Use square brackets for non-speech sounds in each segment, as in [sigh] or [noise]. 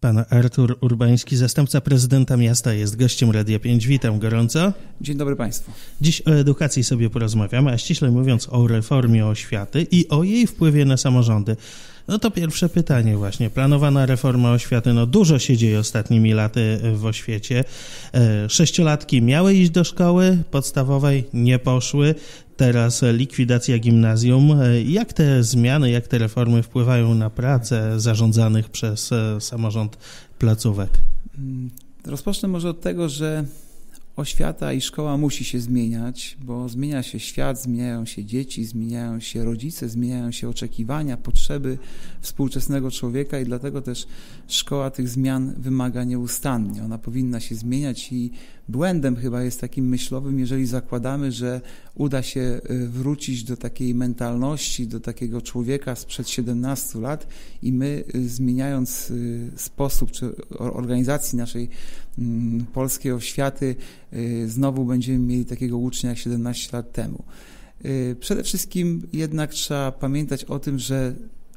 Pan Artur Urbański, zastępca prezydenta miasta, jest gościem Radia 5. Witam gorąco. Dzień dobry Państwu. Dziś o edukacji sobie porozmawiamy, a ściśle mówiąc o reformie oświaty i o jej wpływie na samorządy. No to pierwsze pytanie właśnie. Planowana reforma oświaty, no dużo się dzieje ostatnimi laty w oświecie. E, sześciolatki miały iść do szkoły podstawowej, nie poszły. Teraz likwidacja gimnazjum. E, jak te zmiany, jak te reformy wpływają na pracę zarządzanych przez e, samorząd placówek? Mm, rozpocznę może od tego, że oświata i szkoła musi się zmieniać, bo zmienia się świat, zmieniają się dzieci, zmieniają się rodzice, zmieniają się oczekiwania, potrzeby współczesnego człowieka i dlatego też szkoła tych zmian wymaga nieustannie. Ona powinna się zmieniać i błędem chyba jest takim myślowym, jeżeli zakładamy, że uda się y, wrócić do takiej mentalności, do takiego człowieka sprzed 17 lat i my y, zmieniając y, sposób czy organizacji naszej polskiej oświaty znowu będziemy mieli takiego ucznia jak 17 lat temu. Przede wszystkim jednak trzeba pamiętać o tym, że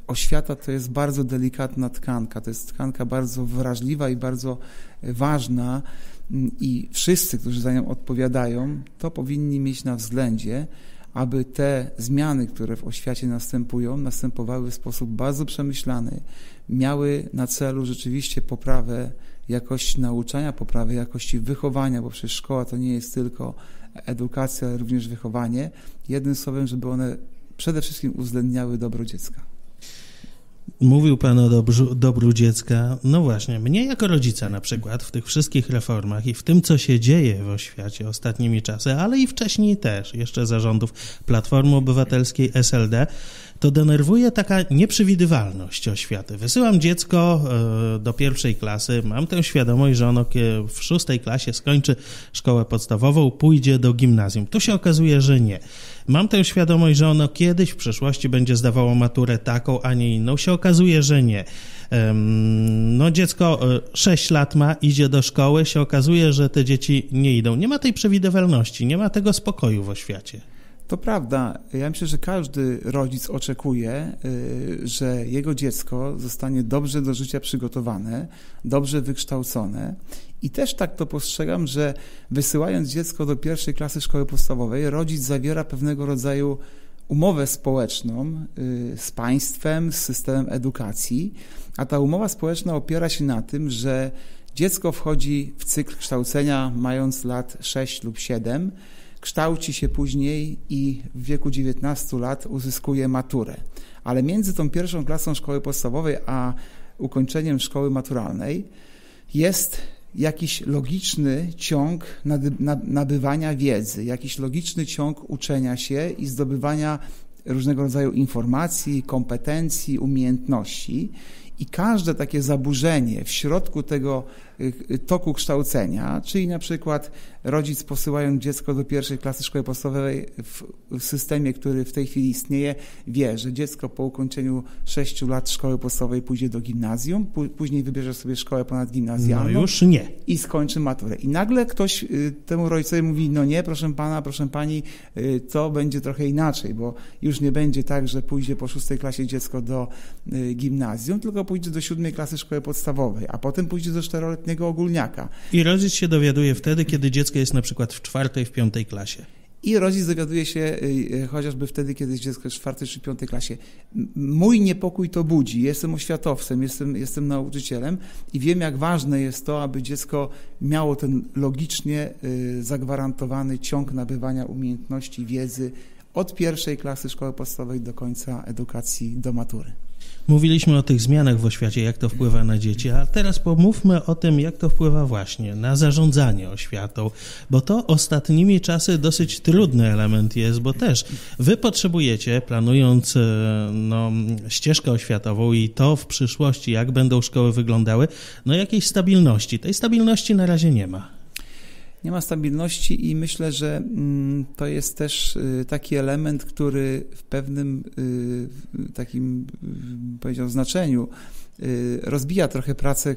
oświata to jest bardzo delikatna tkanka, to jest tkanka bardzo wrażliwa i bardzo ważna i wszyscy, którzy za nią odpowiadają, to powinni mieć na względzie, aby te zmiany, które w oświacie następują, następowały w sposób bardzo przemyślany, miały na celu rzeczywiście poprawę jakości nauczania, poprawę jakości wychowania, bo przecież szkoła to nie jest tylko edukacja, ale również wychowanie. Jednym słowem, żeby one przede wszystkim uwzględniały dobro dziecka. Mówił Pan o dobru, dobru, dziecka. No właśnie, mnie jako rodzica na przykład w tych wszystkich reformach i w tym, co się dzieje w oświacie ostatnimi czasy, ale i wcześniej też, jeszcze zarządów Platformy Obywatelskiej, SLD, to denerwuje taka nieprzewidywalność oświaty. Wysyłam dziecko e, do pierwszej klasy, mam tę świadomość, że ono w szóstej klasie skończy szkołę podstawową, pójdzie do gimnazjum. Tu się okazuje, że nie. Mam tę świadomość, że ono kiedyś w przeszłości będzie zdawało maturę taką, a nie inną. Się okazuje, że nie. No dziecko 6 e, lat ma, idzie do szkoły, się okazuje, że te dzieci nie idą. Nie ma tej przewidywalności, nie ma tego spokoju w oświacie. To prawda. Ja myślę, że każdy rodzic oczekuje, y, że jego dziecko zostanie dobrze do życia przygotowane, dobrze wykształcone. I też tak to postrzegam, że wysyłając dziecko do pierwszej klasy szkoły podstawowej, rodzic zawiera pewnego rodzaju umowę społeczną y, z państwem, z systemem edukacji, a ta umowa społeczna opiera się na tym, że dziecko wchodzi w cykl kształcenia mając lat 6 lub 7 kształci się później i w wieku 19 lat uzyskuje maturę. Ale między tą pierwszą klasą szkoły podstawowej a ukończeniem szkoły maturalnej jest jakiś logiczny ciąg nabywania wiedzy, jakiś logiczny ciąg uczenia się i zdobywania różnego rodzaju informacji, kompetencji, umiejętności. I każde takie zaburzenie w środku tego y, toku kształcenia, czyli na przykład rodzic posyłając dziecko do pierwszej klasy szkoły podstawowej w, w systemie, który w tej chwili istnieje, wie, że dziecko po ukończeniu 6 lat szkoły podstawowej pójdzie do gimnazjum, później wybierze sobie szkołę ponadgimnazjalną. No już nie. I skończy maturę. I nagle ktoś y, temu rodzicowi mówi, no nie, proszę pana, proszę pani, y, to będzie trochę inaczej, bo już nie będzie tak, że pójdzie po szóstej klasie dziecko do y, gimnazjum, tylko pójdzie do siódmej klasy szkoły podstawowej, a potem pójdzie do czteroletniego ogólniaka. I rodzic się dowiaduje wtedy, kiedy dziecko jest na przykład w czwartej, w piątej klasie. I rodzic dowiaduje się y, y, chociażby wtedy, kiedy jest dziecko w czwartej czy piątej klasie. Mój niepokój to budzi. Jestem oświatowcem, jestem, jestem nauczycielem i wiem, jak ważne jest to, aby dziecko miało ten logicznie y, zagwarantowany ciąg nabywania umiejętności, wiedzy od pierwszej klasy szkoły podstawowej do końca edukacji do matury. Mówiliśmy o tych zmianach w oświacie, jak to wpływa na dzieci, a teraz pomówmy o tym, jak to wpływa właśnie na zarządzanie oświatą, bo to ostatnimi czasy dosyć trudny element jest, bo też wy potrzebujecie, planując e, no, ścieżkę oświatową i to w przyszłości, jak będą szkoły wyglądały, no jakiejś stabilności. Tej stabilności na razie nie ma nie ma stabilności i myślę, że mm, to jest też y, taki element, który w pewnym y, takim, y, powiedział, znaczeniu rozbija trochę pracę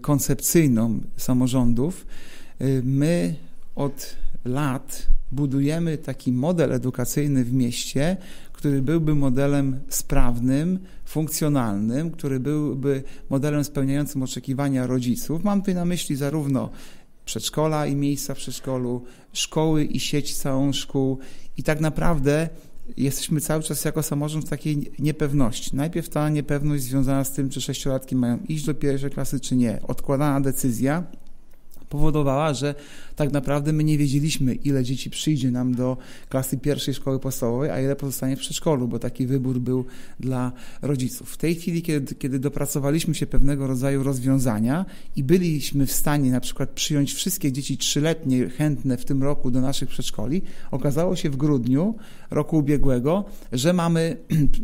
koncepcyjną samorządów. My od lat budujemy taki model edukacyjny w mieście, który byłby modelem sprawnym, funkcjonalnym, który byłby modelem spełniającym oczekiwania rodziców. Mam tutaj na myśli zarówno przedszkola i miejsca w przedszkolu, szkoły i sieć całą szkół i tak naprawdę jesteśmy cały czas jako samorząd w takiej niepewności. Najpierw ta niepewność związana z tym, czy sześciolatki mają iść do pierwszej klasy, czy nie. Odkładana decyzja powodowała, że tak naprawdę my nie wiedzieliśmy, ile dzieci przyjdzie nam do klasy pierwszej szkoły podstawowej, a ile pozostanie w przedszkolu, bo taki wybór był dla rodziców. W tej chwili, kiedy, kiedy dopracowaliśmy się pewnego rodzaju rozwiązania i byliśmy w stanie na przykład przyjąć wszystkie dzieci trzyletnie chętne w tym roku do naszych przedszkoli, okazało się w grudniu roku ubiegłego, że mamy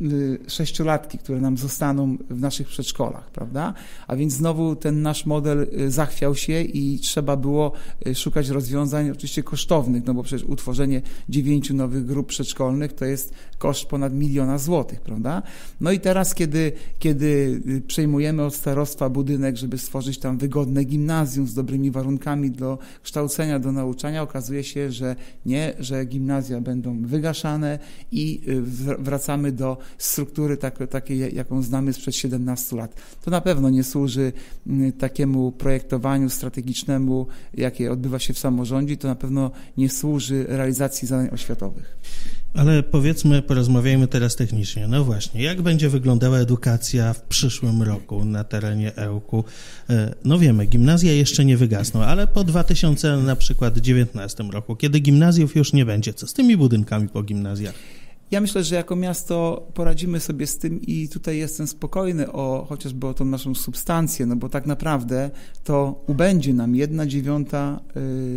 [clears throat] sześciolatki, które nam zostaną w naszych przedszkolach, prawda? A więc znowu ten nasz model y, zachwiał się i trzeba było y, szukać szukać rozwiązań oczywiście kosztownych, no bo przecież utworzenie dziewięciu nowych grup przedszkolnych to jest koszt ponad miliona złotych, prawda? No i teraz, kiedy, kiedy y, przejmujemy od starostwa budynek, żeby stworzyć tam wygodne gimnazjum z dobrymi warunkami do kształcenia, do nauczania, okazuje się, że nie, że gimnazja będą wygaszane i y, wracamy do struktury tak, takiej, jaką znamy sprzed 17 lat. To na pewno nie służy y, takiemu projektowaniu strategicznemu, jakie odbywa się w samorządzie, to na pewno nie służy realizacji zadań oświatowych. Ale powiedzmy, porozmawiajmy teraz technicznie. No właśnie, jak będzie wyglądała edukacja w przyszłym roku na terenie Ełku? E, no wiemy, gimnazja jeszcze nie wygasną, ale po 2000 na przykład 19 roku, kiedy gimnazjów już nie będzie, co z tymi budynkami po gimnazjach? Ja myślę, że jako miasto poradzimy sobie z tym i tutaj jestem spokojny o chociażby o tą naszą substancję, no bo tak naprawdę to ubędzie nam jedna dziewiąta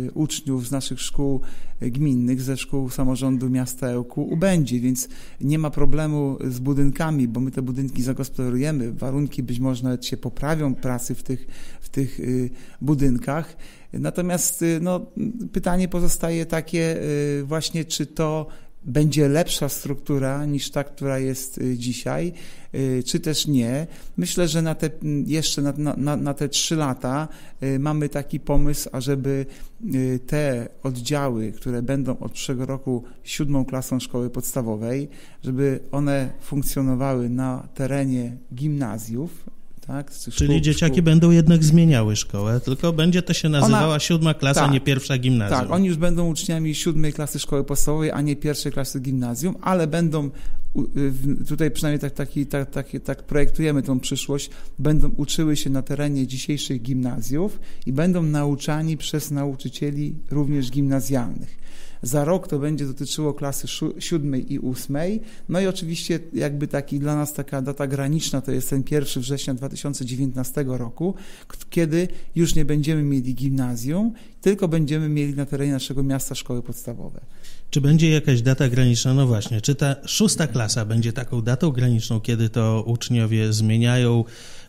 y, uczniów z naszych szkół gminnych, ze szkół samorządu miasta Ełku ubędzie, więc nie ma problemu z budynkami, bo my te budynki zagospodarujemy, warunki być może nawet się poprawią pracy w tych, w tych y, budynkach. Natomiast y, no, pytanie pozostaje takie właśnie, czy to będzie lepsza struktura niż ta, która jest y, dzisiaj, y, czy też nie. Myślę, że na te, jeszcze na, na, na te trzy lata y, mamy taki pomysł, ażeby te oddziały, które będą od przyszłego roku siódmą klasą szkoły podstawowej, żeby one funkcjonowały na terenie gimnazjów, tak? Czyli dzieciaki szkół. będą jednak zmieniały szkołę, tylko będzie to się nazywała Ona, siódma klasa, tak, nie pierwsza gimnazjum. Tak, oni już będą uczniami siódmej klasy szkoły podstawowej, a nie pierwszej klasy gimnazjum, ale będą, tutaj przynajmniej tak, taki, tak, tak, tak projektujemy tą przyszłość, będą uczyły się na terenie dzisiejszych gimnazjów i będą nauczani przez nauczycieli również gimnazjalnych. Za rok to będzie dotyczyło klasy siódmej i ósmej. No i oczywiście jakby taki dla nas taka data graniczna to jest ten 1 września 2019 roku, kiedy już nie będziemy mieli gimnazjum, tylko będziemy mieli na terenie naszego miasta szkoły podstawowe. Czy będzie jakaś data graniczna? No właśnie, czy ta szósta klasa będzie taką datą graniczną, kiedy to uczniowie zmieniają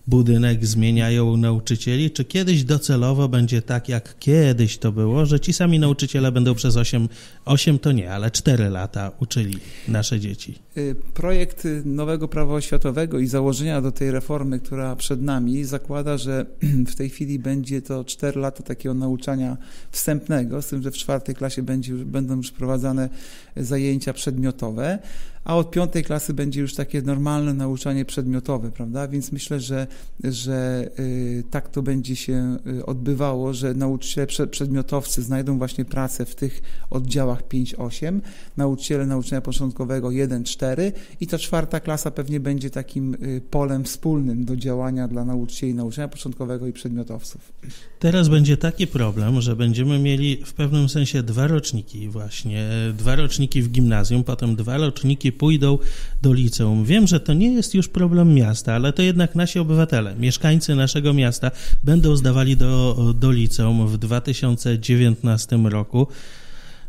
budynek zmieniają nauczycieli, czy kiedyś docelowo będzie tak, jak kiedyś to było, że ci sami nauczyciele będą przez 8, 8 to nie, ale 4 lata uczyli nasze dzieci? Y, projekt nowego prawa oświatowego i założenia do tej reformy, która przed nami, zakłada, że [clears throat] w tej chwili będzie to 4 lata takiego nauczania wstępnego, z tym, że w czwartej klasie będzie, będą już prowadzane zajęcia przedmiotowe a od piątej klasy będzie już takie normalne nauczanie przedmiotowe, prawda? Więc myślę, że, że y, tak to będzie się y, odbywało, że nauczyciele przedmiotowcy znajdą właśnie pracę w tych oddziałach 5-8, nauczyciele nauczania początkowego 1-4 i ta czwarta klasa pewnie będzie takim y, polem wspólnym do działania dla nauczycieli nauczania początkowego i przedmiotowców. Teraz będzie taki problem, że będziemy mieli w pewnym sensie dwa roczniki właśnie, dwa roczniki w gimnazjum, potem dwa roczniki pójdą do liceum. Wiem, że to nie jest już problem miasta, ale to jednak nasi obywatele, mieszkańcy naszego miasta będą zdawali do, do liceum w 2019 roku.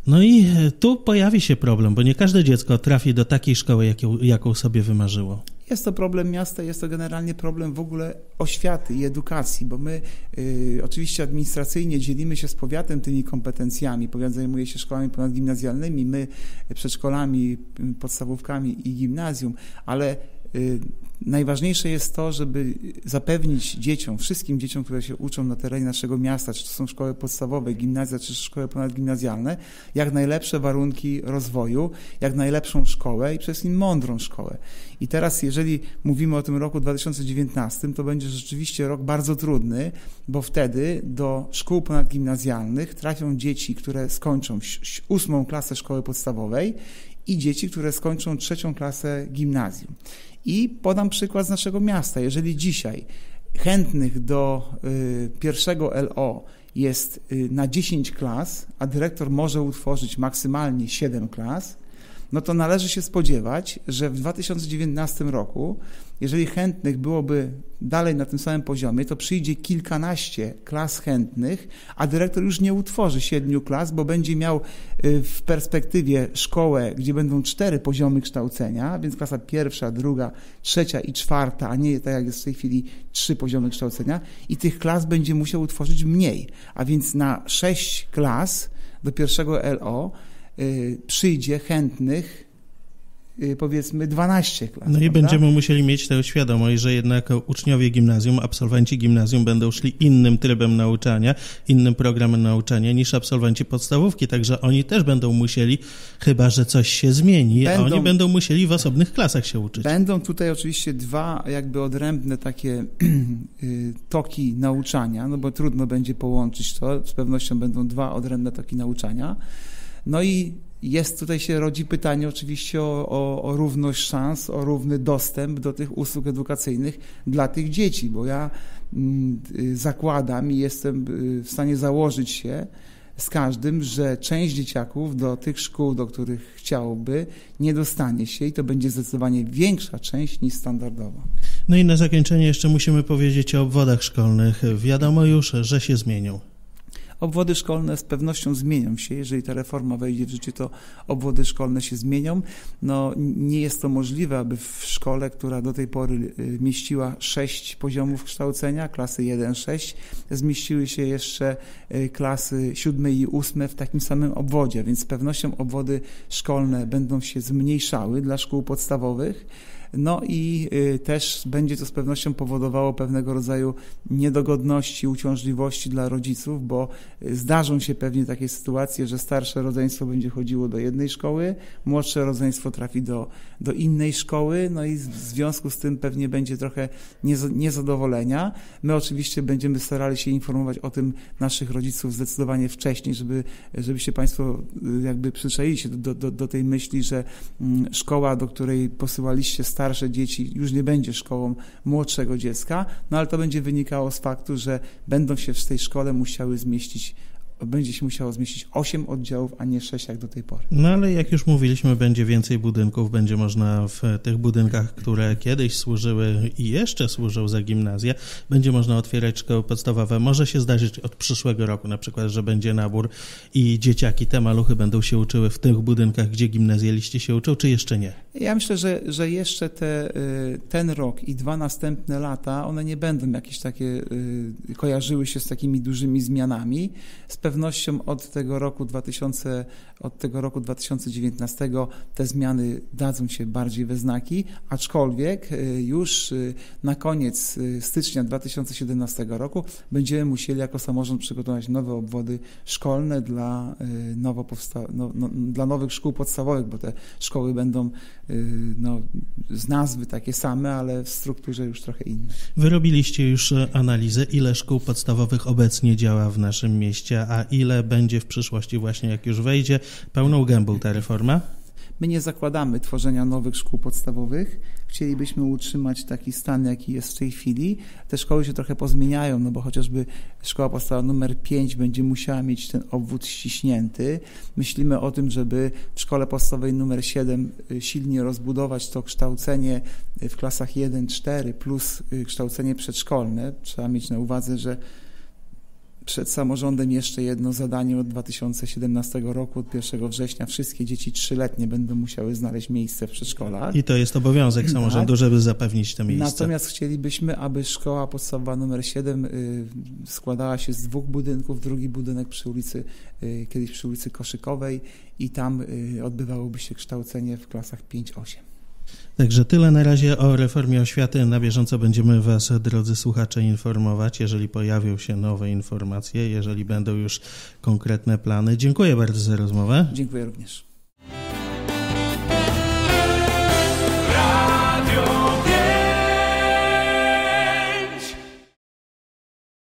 No i tu pojawi się problem, bo nie każde dziecko trafi do takiej szkoły, jaką, jaką sobie wymarzyło. Jest to problem miasta, jest to generalnie problem w ogóle oświaty i edukacji, bo my y, oczywiście administracyjnie dzielimy się z powiatem tymi kompetencjami. Powiat zajmuje się szkołami ponadgimnazjalnymi, my przedszkolami, podstawówkami i gimnazjum, ale Najważniejsze jest to, żeby zapewnić dzieciom, wszystkim dzieciom, które się uczą na terenie naszego miasta, czy to są szkoły podstawowe, gimnazja, czy szkoły ponadgimnazjalne, jak najlepsze warunki rozwoju, jak najlepszą szkołę i przede wszystkim mądrą szkołę. I teraz, jeżeli mówimy o tym roku 2019, to będzie rzeczywiście rok bardzo trudny, bo wtedy do szkół ponadgimnazjalnych trafią dzieci, które skończą ósmą klasę szkoły podstawowej i dzieci, które skończą trzecią klasę gimnazjum. I podam przykład z naszego miasta. Jeżeli dzisiaj chętnych do y, pierwszego LO jest y, na 10 klas, a dyrektor może utworzyć maksymalnie 7 klas, no to należy się spodziewać, że w 2019 roku, jeżeli chętnych byłoby dalej na tym samym poziomie, to przyjdzie kilkanaście klas chętnych, a dyrektor już nie utworzy siedmiu klas, bo będzie miał y, w perspektywie szkołę, gdzie będą cztery poziomy kształcenia, więc klasa pierwsza, druga, trzecia i czwarta, a nie tak jak jest w tej chwili trzy poziomy kształcenia i tych klas będzie musiał utworzyć mniej, a więc na sześć klas do pierwszego LO przyjdzie chętnych y, powiedzmy 12 klas. No i prawda? będziemy musieli mieć tę świadomość, że jednak uczniowie gimnazjum, absolwenci gimnazjum będą szli innym trybem nauczania, innym programem nauczania niż absolwenci podstawówki, także oni też będą musieli, chyba że coś się zmieni, będą, oni będą musieli w osobnych klasach się uczyć. Będą tutaj oczywiście dwa jakby odrębne takie [clears throat] y, toki nauczania, no bo trudno będzie połączyć to, z pewnością będą dwa odrębne toki nauczania. No i jest tutaj się rodzi pytanie oczywiście o, o, o, równość szans, o równy dostęp do tych usług edukacyjnych dla tych dzieci, bo ja mm, y, zakładam i jestem y, w stanie założyć się z każdym, że część dzieciaków do tych szkół, do których chciałoby, nie dostanie się i to będzie zdecydowanie większa część niż standardowo. No i na zakończenie jeszcze musimy powiedzieć o obwodach szkolnych. Wiadomo już, że się zmienią. Obwody szkolne z pewnością zmienią się. Jeżeli ta reforma wejdzie w życie, to obwody szkolne się zmienią. No, nie jest to możliwe, aby w szkole, która do tej pory y, mieściła sześć poziomów kształcenia, klasy 1-6, zmieściły się jeszcze y, klasy siódme i ósme w takim samym obwodzie, więc z pewnością obwody szkolne będą się zmniejszały dla szkół podstawowych. No i y, też będzie to z pewnością powodowało pewnego rodzaju niedogodności, uciążliwości dla rodziców, bo y, zdarzą się pewnie takie sytuacje, że starsze rodzeństwo będzie chodziło do jednej szkoły, młodsze rodzeństwo trafi do, do innej szkoły, no i w związku z tym pewnie będzie trochę niezadowolenia. My oczywiście będziemy starali się informować o tym naszych rodziców zdecydowanie wcześniej, żeby, żebyście Państwo y, jakby przyczaili się do, do, do tej myśli, że mm, szkoła, do której posyłaliście starsze dzieci już nie będzie szkołą młodszego dziecka, no ale to będzie wynikało z faktu, że będą się w tej szkole musiały zmieścić będzie się musiało zmieścić 8 oddziałów, a nie 6 jak do tej pory. No ale jak już mówiliśmy, będzie więcej budynków, będzie można w tych budynkach, które kiedyś służyły i jeszcze służą za gimnazja, będzie można otwierać szkoły podstawowe. Może się zdarzyć od przyszłego roku na przykład, że będzie nabór i dzieciaki, te maluchy będą się uczyły w tych budynkach, gdzie gimnazjaliści się uczą, czy jeszcze nie? Ja myślę, że, że jeszcze te, y, ten rok i dwa następne lata, one nie będą jakieś takie, y, kojarzyły się z takimi dużymi zmianami. Z pewnością od tego roku 2000, od tego roku 2019 te zmiany dadzą się bardziej we znaki, aczkolwiek y, już na koniec stycznia 2017 roku będziemy musieli jako samorząd przygotować nowe obwody szkolne dla, nowo powsta- no, no, dla nowych szkół podstawowych, bo te szkoły będą Y, no, z nazwy takie same, ale w strukturze już trochę inne. Wyrobiliście już analizę, ile szkół podstawowych obecnie działa w naszym mieście, a ile będzie w przyszłości właśnie, jak już wejdzie, pełną gębą ta reforma? My nie zakładamy tworzenia nowych szkół podstawowych. Chcielibyśmy utrzymać taki stan, jaki jest w tej chwili. Te szkoły się trochę pozmieniają, no bo chociażby szkoła podstawowa numer 5 będzie musiała mieć ten obwód ściśnięty. Myślimy o tym, żeby w szkole podstawowej numer 7 y, silnie rozbudować to kształcenie w klasach 1-4 plus y, kształcenie przedszkolne. Trzeba mieć na uwadze, że przed samorządem jeszcze jedno zadanie od 2017 roku, od 1 września. Wszystkie dzieci trzyletnie będą musiały znaleźć miejsce w przedszkolach. I to jest obowiązek tak. samorządu, tak. żeby zapewnić to miejsce. Natomiast chcielibyśmy, aby szkoła podstawowa numer 7 y, składała się z dwóch budynków. Drugi budynek przy ulicy, y, kiedyś przy ulicy Koszykowej i tam y, odbywałoby się kształcenie w klasach 5-8. Także tyle na razie o reformie oświaty. Na bieżąco będziemy Was, drodzy słuchacze, informować, jeżeli pojawią się nowe informacje, jeżeli będą już konkretne plany. Dziękuję bardzo za rozmowę. Dziękuję również.